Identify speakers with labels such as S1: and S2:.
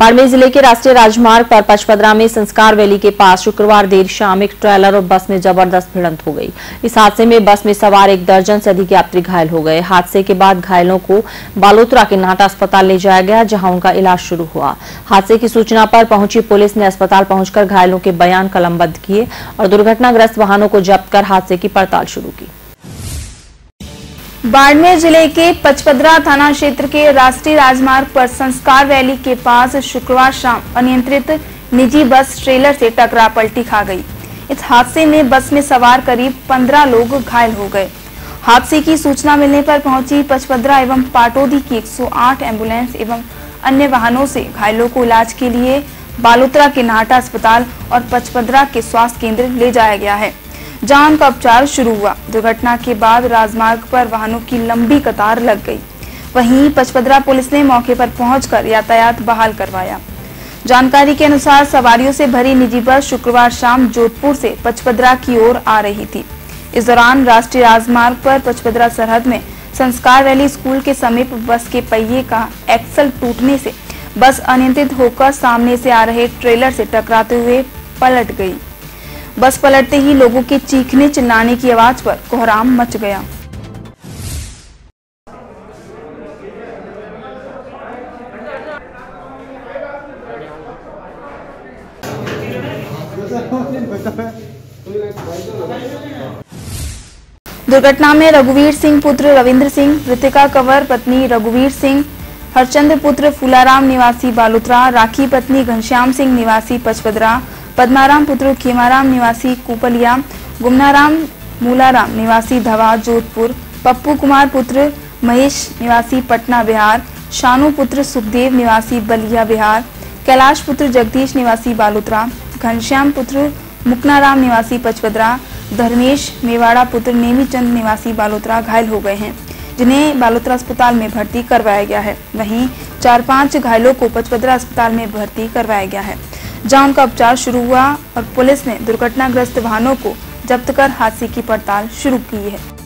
S1: बाड़मेर ज़िले के राष्ट्रीय राजमार्ग पर पचपदरा में संस्कार वैली के पास शुक्रवार देर शाम एक ट्रेलर और बस में ज़बरदस्त भिड़ंत हो गई। इस हादसे में बस में सवार एक दर्जन से अधिक यात्री घायल हो गए। हादसे के बाद घायलों को बालोतरा के नाटा अस्पताल ले जाया गया, जहाँ उनका इलाज शुरू हुआ। हादसे की सूचना पर पहुँची पुलिस ने अस्पताल पहुंचकर घायलों के बयान कलमबद्ध किए और दुर्घटनाग्रस्त वाहनों को जब्त कर हादसे की पड़ताल शुरू की।
S2: बाड़मेर ज़िले के पचपदरा थाना क्षेत्र के राष्ट्रीय राजमार्ग पर संस्कार रैली के पास शुक्रवार शाम अनियंत्रित निजी बस ट्रेलर से टकरा पलटी खा गई। इस हादसे में बस में सवार करीब 15 लोग घायल हो गए। हादसे की सूचना मिलने पर पहुँची पचपदरा एवं पाटोदी की 108 एंबुलेंस एवं अन्य वाहनों से घायलों को इलाज के लिए बालोतरा के नाहटा अस्पताल और पचपदरा के स्वास्थ्य केंद्र ले जाया गया है। जान का उपचार शुरू हुआ। दुर्घटना के बाद राजमार्ग पर वाहनों की लंबी कतार लग गई। वहीं पचपदरा पुलिस ने मौके पर पहुंचकर यातायात बहाल करवाया। जानकारी के अनुसार सवारियों से भरी निजी बस शुक्रवार शाम जोधपुर से पचपदरा की ओर आ रही थी। इस दौरान राष्ट्रीय राजमार्ग पर पचपदरा सरहद में संस्कार वैली स्कूल के समीप बस के पहिए का एक्सल टूटने से बस अनियंत्रित होकर सामने से आ रहे ट्रेलर से टकराते हुए पलट गई। बस पलटते ही लोगों के चीखने चिल्लाने की आवाज़ पर कोहराम मच गया। दुर्घटना में रघुवीर सिंह पुत्र रविंद्र सिंह ऋतिका कंवर पत्नी रघुवीर सिंह हरचंद्र पुत्र फूलाराम निवासी बालुत्रा, राखी पत्नी घनश्याम सिंह निवासी पचपदरा पद्माराम पुत्र, खेमाराम निवासी कुपलिया गुमनाराम मूलाराम निवासी धवा, जोधपुर, पप्पू कुमार पुत्र, महेश निवासी पटना बिहार, शानू पुत्र सुखदेव निवासी बलिया बिहार, कैलाश पुत्र जगदीश निवासी बालुत्रा, घनश्याम पुत्र मुकनाराम निवासी पचपदरा, धर्मेश मेवाड़ा पुत्र नेमीचंद निवासी बालोतरा घायल हो गए हैं, जिन्हें बालोतरा अस्पताल में भर्ती करवाया गया है। वहीं चार पाँच घायलों को पचपदरा अस्पताल में भर्ती करवाया गया है। जहाँ उनका उपचार शुरू हुआ और पुलिस ने दुर्घटनाग्रस्त वाहनों को जब्त कर हादसे की पड़ताल शुरू की है।